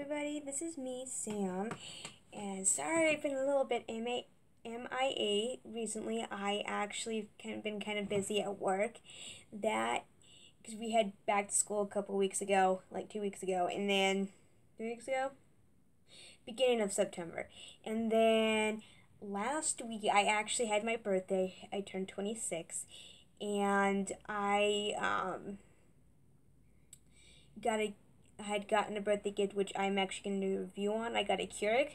everybody, this is me, Sam, and sorry I've been a little bit MIA recently. I actually of been kind of busy at work. That, because we had back to school a couple weeks ago, like two weeks ago, and then, three weeks ago? Beginning of September. And then last week I actually had my birthday. I turned 26, and I, um, got a I had gotten a birthday gift, which I'm actually going to review on. I got a Keurig,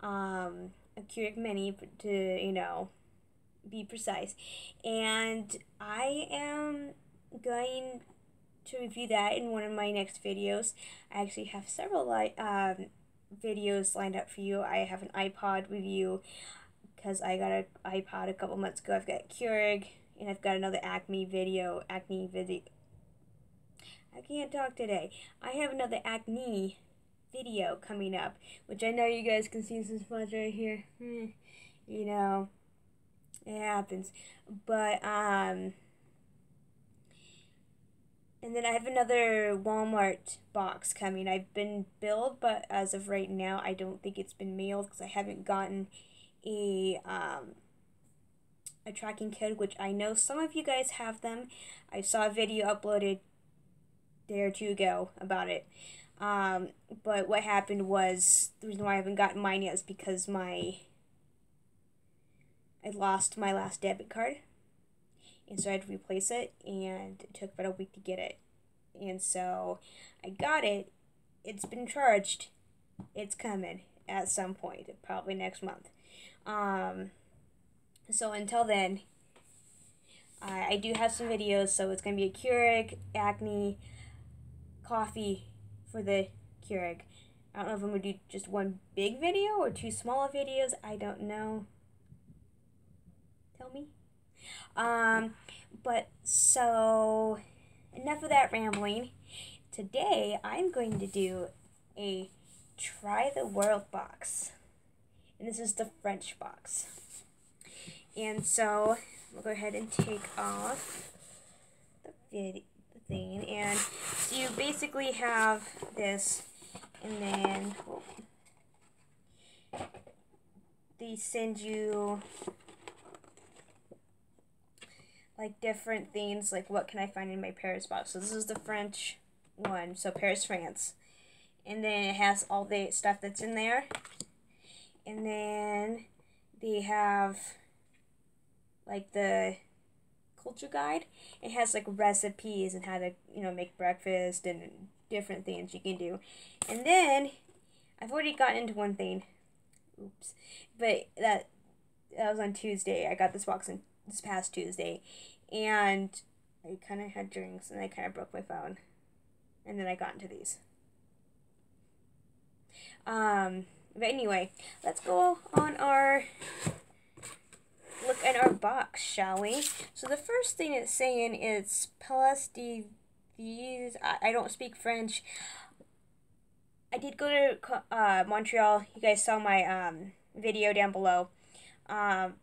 um, a Keurig Mini to, you know, be precise. And I am going to review that in one of my next videos. I actually have several like um, videos lined up for you. I have an iPod review because I got an iPod a couple months ago. I've got Keurig and I've got another Acme video, Acme video I can't talk today. I have another acne video coming up, which I know you guys can see some spots right here. Hmm. You know, it happens. But, um, and then I have another Walmart box coming. I've been billed, but as of right now, I don't think it's been mailed because I haven't gotten a, um, a tracking code, which I know some of you guys have them. I saw a video uploaded day or two ago about it. Um, but what happened was the reason why I haven't gotten mine yet is because my I lost my last debit card, and so I had to replace it, and it took about a week to get it, and so I got it. It's been charged. It's coming at some point, probably next month. Um, so until then, I, I do have some videos. So it's gonna be a Keurig, acne, coffee for the Keurig. I don't know if I'm going to do just one big video or two smaller videos. I don't know. Tell me. Um, but so enough of that rambling. Today I'm going to do a try the world box. And this is the French box. And so we'll go ahead and take off the video thing. And you basically have this, and then they send you like different things, like what can I find in my Paris box. So this is the French one, so Paris, France. And then it has all the stuff that's in there. And then they have like the culture guide. It has like recipes and how to, you know, make breakfast and different things you can do. And then I've already gotten into one thing. Oops. But that that was on Tuesday. I got this box in this past Tuesday. And I kind of had drinks and I kind of broke my phone. And then I got into these. Um, but anyway, let's go on our look at our box, shall we? So the first thing it's saying is Place de. I, I don't speak French. I did go to uh, Montreal. You guys saw my um, video down below. Um,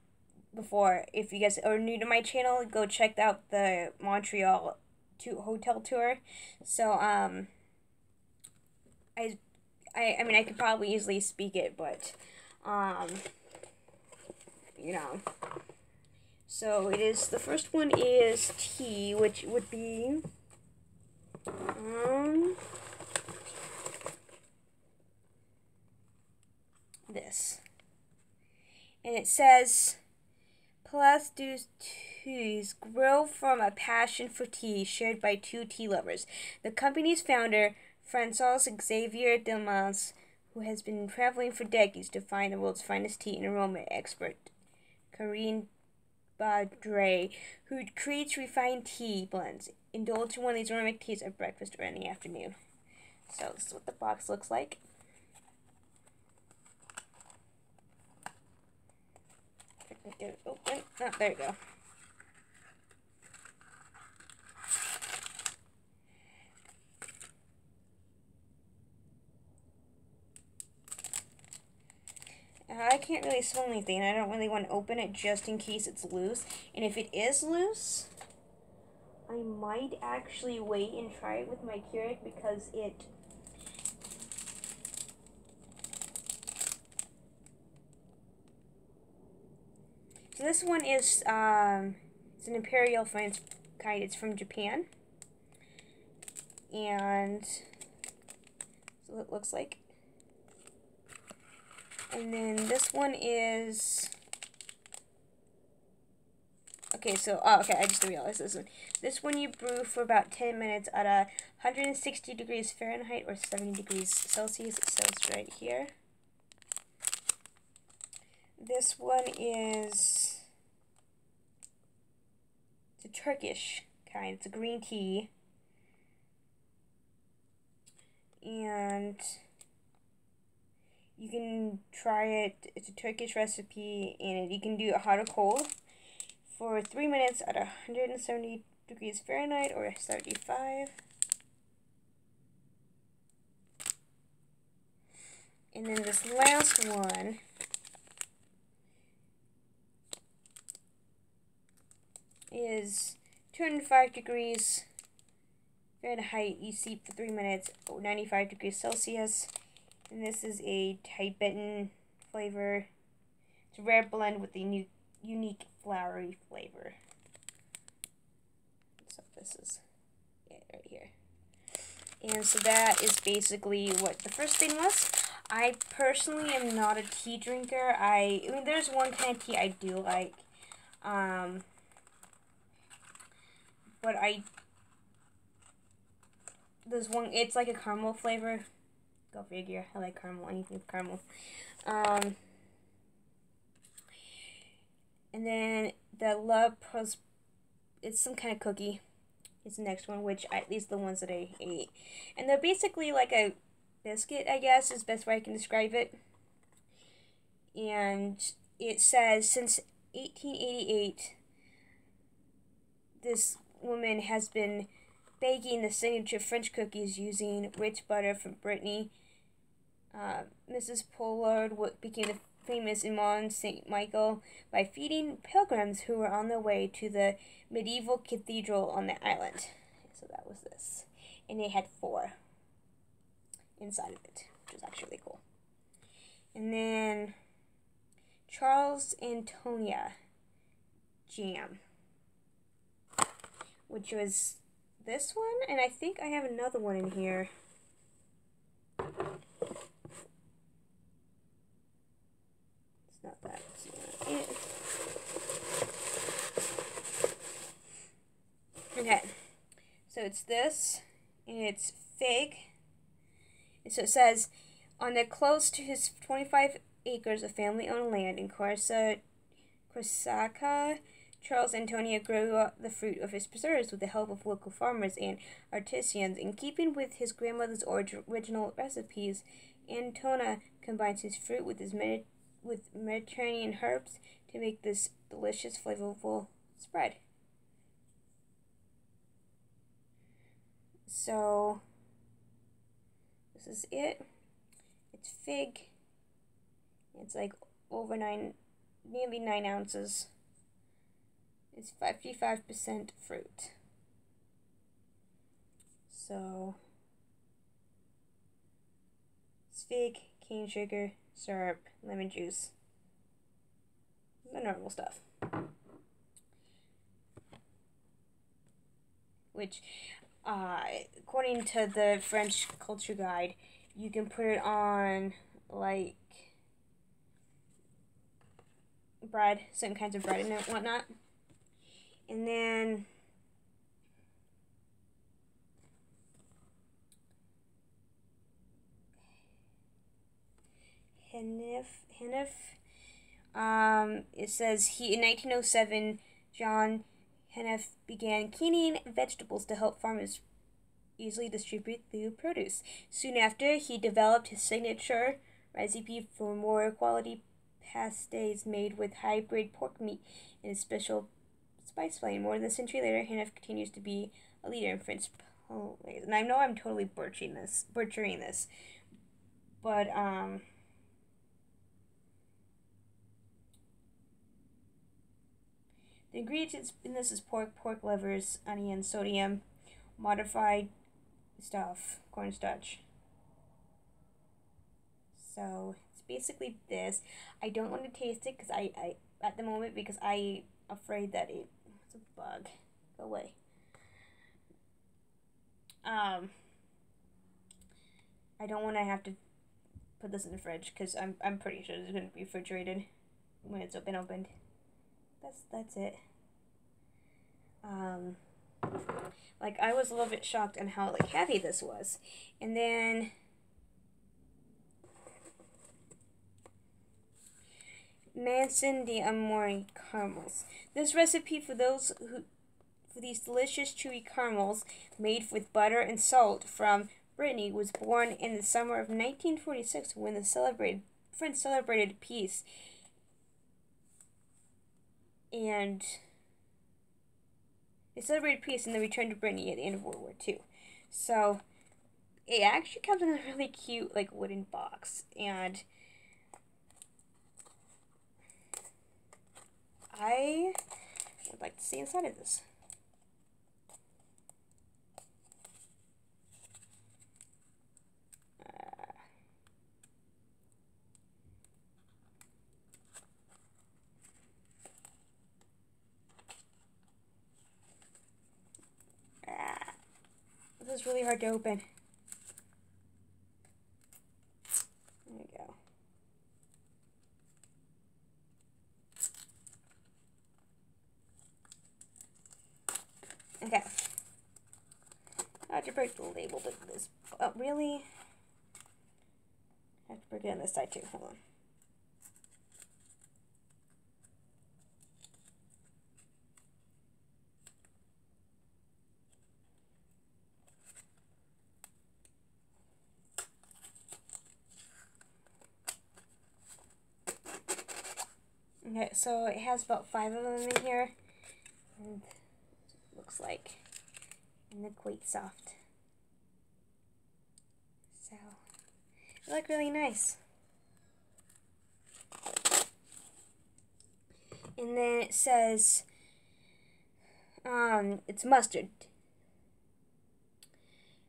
before, if you guys are new to my channel, go check out the Montreal to hotel tour. So um, I, I, I mean, I could probably easily speak it, but um, you know. So it is, the first one is T, which would be, um, this. And it says, Place du Teas grow from a passion for tea shared by two tea lovers. The company's founder, Francois Xavier Delmas, who has been traveling for decades to find the world's finest tea and aroma expert, Karine Badre, who creates refined tea blends. Indulge in one of these aromatic teas at breakfast or in the afternoon. So this is what the box looks like. I can Get it open. Oh, there you go. can't really smell anything. I don't really want to open it just in case it's loose. And if it is loose, I might actually wait and try it with my Keurig because it So this one is um, it's an imperial France kind. It's from Japan, and so it looks like. And then this one is Okay, so, oh, okay, I just realized this one. This one you brew for about 10 minutes at a 160 degrees Fahrenheit or 70 degrees Celsius. It says right here. This one is it's a Turkish kind. It's a green tea. And you can try it. It's a Turkish recipe and you can do it hot or cold for 3 minutes at 170 degrees Fahrenheit or 75. And then this last one is 205 degrees Fahrenheit. You steep for 3 minutes, 95 degrees Celsius. This is a Tibetan flavor. It's a rare blend with a new unique flowery flavor. So this is it right here. And so that is basically what the first thing was. I personally am not a tea drinker. I, I mean, there's one kind of tea I do like. Um, but I, there's one, it's like a caramel flavor. Go figure. I like caramel, anything with caramel. Um, and then the La Pros, it's some kind of cookie. It's the next one, which at least the ones that I ate. And they're basically like a biscuit, I guess, is the best way I can describe it. And it says since 1888, this woman has been baking the signature French cookies using rich butter from Brittany. Uh, Mrs. Poulard became the famous Imam St. Michael by feeding pilgrims who were on their way to the medieval cathedral on the island. So that was this. And it had four inside of it, which was actually cool. And then Charles Antona jam, which was this one, and I think I have another one in here. It's not that it's not Okay, so it's this, and it's fig. And so it says, on the close to his 25 acres of family-owned land in Corsa, Corsica, Charles Antona grew the fruit of his preserves with the help of local farmers and artisans. In keeping with his grandmother's original recipes, Antona combines his fruit with his Medi- with Mediterranean herbs to make this delicious, flavorful spread. So this is it. It's fig. It's like over nine, nearly nine ounces. It's 55% fruit. So fig, cane sugar, syrup, lemon juice. The normal stuff. Which uh, according to the French culture guide, you can put it on like bread, certain kinds of bread and whatnot. And then Henif Henif um it says he in 1907 John Hénaff began canning vegetables to help farmers easily distribute the produce. Soon after, he developed his signature recipe for more quality pasties made with high-grade pork meat in a special spice blend. More than a century later, Hénaff continues to be a leader in French polaise. And I know I'm totally butchering this, butchering this, but um, The ingredients in this is pork, pork livers, onion, sodium, modified stuff, cornstarch. So it's basically this. I don't want to taste it because I, I at the moment because I afraid that it, it's a bug. Go away. Um, I don't want to have to put this in the fridge because I'm I'm pretty sure it's going to be refrigerated when it's been opened. That's that's it. Um, like I was a little bit shocked on how like heavy this was, and then. Manson de Amore caramels. This recipe for those who for these delicious chewy caramels made with butter and salt from Brittany was born in the summer of 1946 when the celebrated French celebrated peace and they celebrated peace and then returned to Brittany at the end of World War II. So it actually comes in a really cute like wooden box and I would like to see inside of this. Uh, ah. This is really hard to open. There we go. Okay. I have to break the label, this. Oh, really? I have to break it on this side too. Hold on. Okay, so it has about five of them in here. And like. And they're quite soft. So, they look really nice. And then it says, um, it's mustard.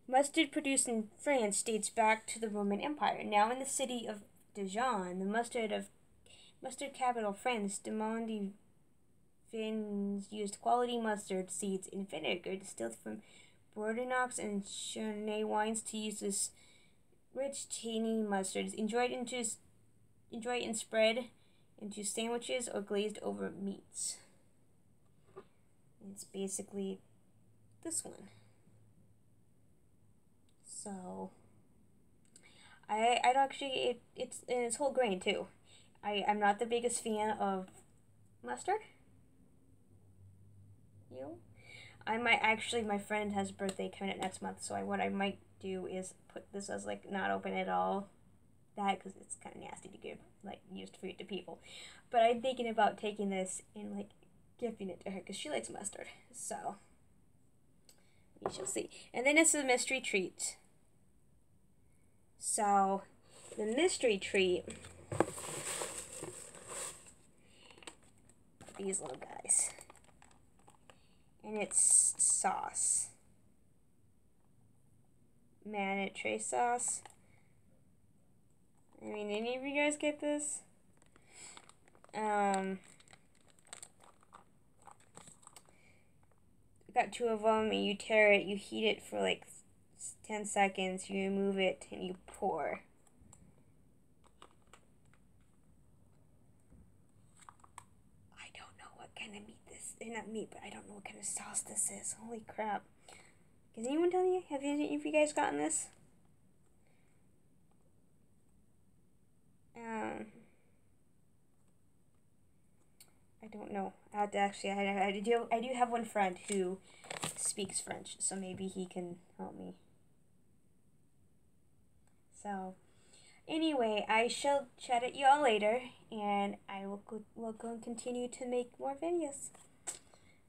Mustard produced in France dates back to the Roman Empire. Now in the city of Dijon, the mustard of Mustard capital France, Demande Fins used quality mustard seeds in vinegar distilled from Bordeaux and Chardonnay wines to use this rich, tangy mustard. Enjoyed into enjoy and spread into sandwiches or glazed over meats. It's basically this one. So I I'd actually it, it's and it's whole grain too. I, I'm not the biggest fan of mustard. You? I might actually, my friend has birthday coming up next month, so I, what I might do is put this as like not open at all. That because it's kind of nasty to give like used food to people. But I'm thinking about taking this and like gifting it to her because she likes mustard. So we shall see. And then it's a mystery treat. So the mystery treat these little guys. And it's sauce. Man, tray sauce. I mean, any of you guys get this? Um, got two of them, and you tear it, you heat it for like 10 seconds, you remove it, and you pour. kind of meat this, eh, not meat, but I don't know what kind of sauce this is. Holy crap. Can anyone tell me? Have you, have you guys gotten this? Um, I don't know. I to actually, I, I, do, I do have one friend who speaks French, so maybe he can help me. So, Anyway, I shall chat at you all later, and I will will go and continue to make more videos.